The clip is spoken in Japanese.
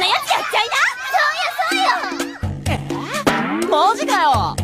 なやつやっちゃいな。マジかよ。